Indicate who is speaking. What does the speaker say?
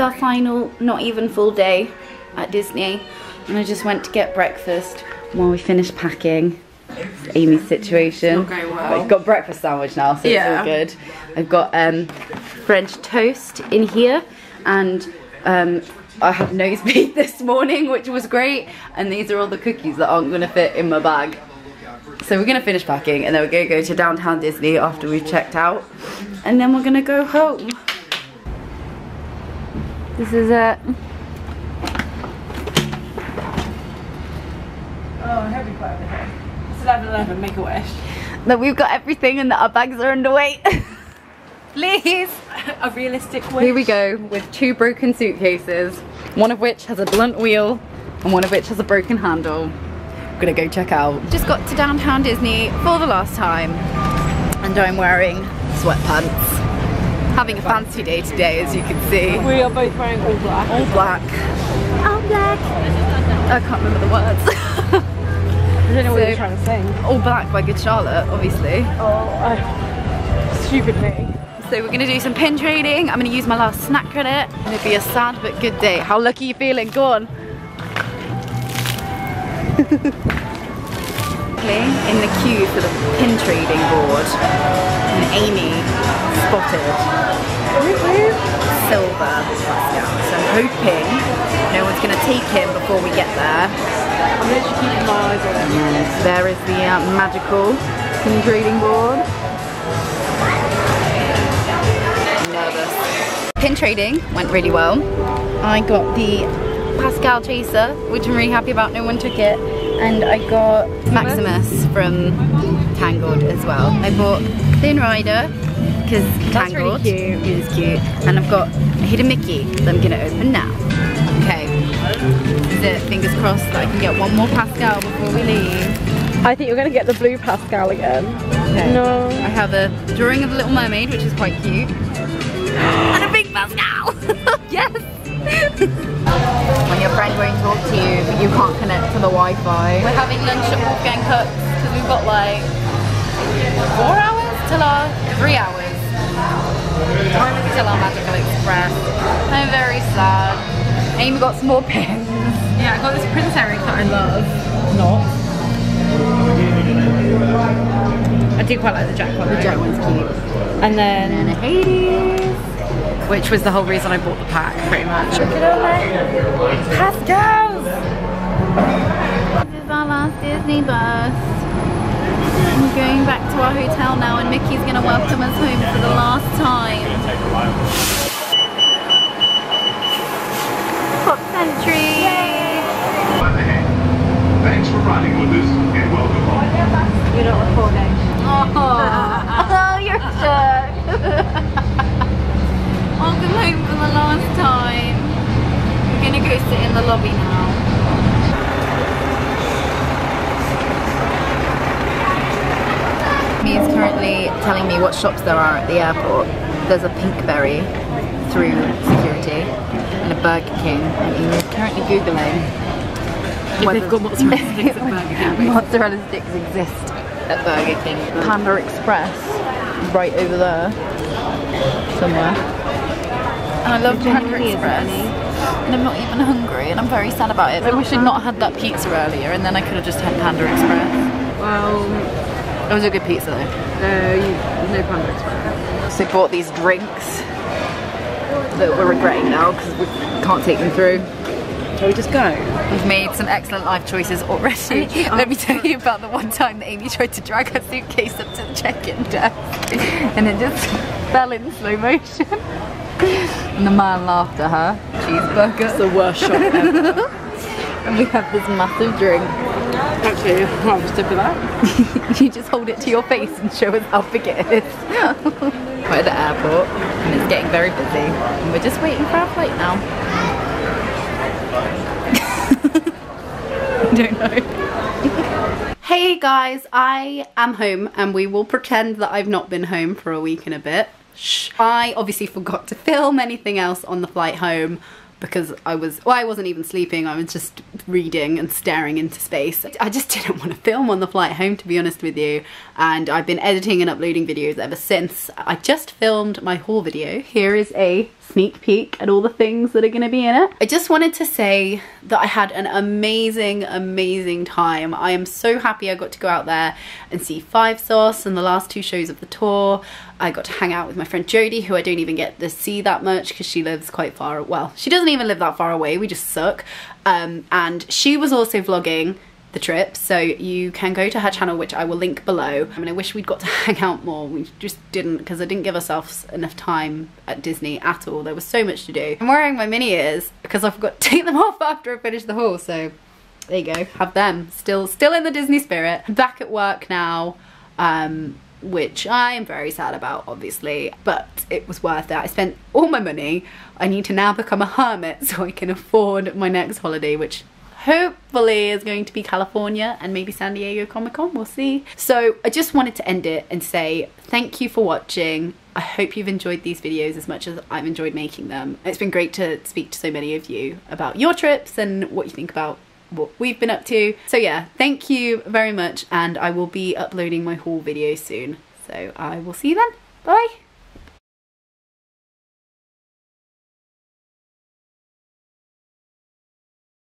Speaker 1: it's our final, not even full day at Disney. And I just went to get breakfast while we finished packing. Amy's situation.
Speaker 2: Going well.
Speaker 1: I've got breakfast sandwich now, so
Speaker 2: Yeah.
Speaker 1: it's all good. I've got um, French toast in here, and um, I had nosebleed this morning, which was great. And these are all the cookies that aren't gonna fit in my bag. So we're gonna finish packing, and then we're gonna go to downtown Disney after we've checked out, and then we're gonna go home. This is it.
Speaker 2: Oh, heavy quite over here. It's 11 11, make a wish.
Speaker 1: That we've got everything and that our bags are underweight. Please.
Speaker 2: A realistic wish.
Speaker 1: Here we go with two broken suitcases, one of which has a blunt wheel and one of which has a broken handle. I'm gonna go check out. Just got to downtown Disney for the last time and I'm wearing sweatpants. Having a fancy day today as you can see.
Speaker 2: We are both wearing all black.
Speaker 1: All black. All black. I can't remember the words.
Speaker 2: I don't know what you're trying to sing.
Speaker 1: All Black by Good Charlotte, obviously.
Speaker 2: Oh, I... stupid me.
Speaker 1: So we're gonna do some pin trading. I'm gonna use my last snack credit. It'll be a sad but good day. How lucky you feeling? Go on. in the queue for the pin trading board and Amy spotted silver. So I'm hoping no one's gonna take him before we get there.
Speaker 2: I'm keeping my eyes on.
Speaker 1: There is the uh, magical pin trading board. Pin trading went really well. I got the Pascal Chaser, which I'm really happy about. No one took it. And I got Maximus from Tangled as well. I bought Flynn Rider because
Speaker 2: That's really
Speaker 1: Tangled
Speaker 2: cute.
Speaker 1: is cute. And I've got Hidden Mickey that I'm gonna open now. Okay. Is it. Fingers crossed that I can get one more Pascal before we leave.
Speaker 2: I think you're going to get the blue Pascal again.
Speaker 1: Okay.
Speaker 2: No.
Speaker 1: I have a drawing of the Little Mermaid, which is quite cute. and a big Pascal! yes! when your friend won't talk to you, but you can't connect to the Wi-Fi. We're having lunch at Wolfgang Puck's because we've got like four hours till our three hours. Till our Magical Express. I'm very sad. Amy got some more pins.
Speaker 2: Yeah, I got this Prince Eric that I love. Not. I do quite like the Jack one.
Speaker 1: The jet one's cute.
Speaker 2: And then,
Speaker 1: And a Hades.
Speaker 2: Which was the whole reason I bought the pack, pretty much.
Speaker 1: Look at all that. Pascals! This is our last Disney bus. We're going back to our hotel now and Mickey's gonna welcome us home for the last time. Pop Century!
Speaker 3: Plan ahead. Thanks for riding with us and welcome home.
Speaker 2: You're not recording.
Speaker 1: Oh, oh you're a jerk! welcome home for the last time. We're gonna go sit in the lobby now. He's currently telling me what shops there are at the airport. There's a Pinkberry through security and a Burger King. And he's currently Googling
Speaker 2: They've got mozzarella sticks at Burger King.
Speaker 1: mozzarella sticks exist at Burger King. Panda Express, right over there, somewhere. And I love Panda Express. And I'm not even hungry, and I'm very sad about it. I wish I'd not had that pizza earlier, and then I could have just had Panda Express.
Speaker 2: Well,
Speaker 1: It was a good pizza though.
Speaker 2: no, you, no Panda Express.
Speaker 1: So bought these drinks that we're regretting now because we can't take them through.
Speaker 2: Shall we just go?
Speaker 1: We've made some excellent life choices already. Let me tell you about the one time that Amy tried to drag her suitcase up to the check-in desk and it just fell in slow motion. And the man laughed at her. Cheeseburger.
Speaker 2: It's the worst shot ever.
Speaker 1: And we have this massive drink.
Speaker 2: Actually, I'll just dip it out.
Speaker 1: you just hold it to your face and show us how big it is. we're at the airport and it's getting very busy. And we're just waiting for our flight now. I don't know. hey guys, I am home and we will pretend that I've not been home for a week and a bit. Shh. I obviously forgot to film anything else on the flight home, because I was, well, I wasn't even sleeping. I was just reading and staring into space. I just didn't want to film on the flight home, to be honest with you. And I've been editing and uploading videos ever since. I just filmed my haul video. Here is a sneak peek at all the things that are going to be in it. I just wanted to say that I had an amazing, amazing time. I am so happy I got to go out there and see Five Sauce and the last two shows of the tour. I got to hang out with my friend Jodie, who I don't even get to see that much because she lives quite far, well, she doesn't even live that far away, we just suck. Um, and she was also vlogging the trip. So you can go to her channel which I will link below. I mean I wish we'd got to hang out more. We just didn't because I didn't give ourselves enough time at Disney at all. There was so much to do. I'm wearing my mini ears because I forgot to take them off after I finished the haul. So there you go. Have them. Still still in the Disney spirit. Back at work now um which I am very sad about obviously but it was worth it. I spent all my money. I need to now become a hermit so I can afford my next holiday which hopefully is going to be California and maybe San Diego Comic Con, we'll see. So I just wanted to end it and say thank you for watching. I hope you've enjoyed these videos as much as I've enjoyed making them. It's been great to speak to so many of you about your trips and what you think about what we've been up to. So yeah, thank you very much and I will be uploading my haul video soon. So I will see you then. Bye!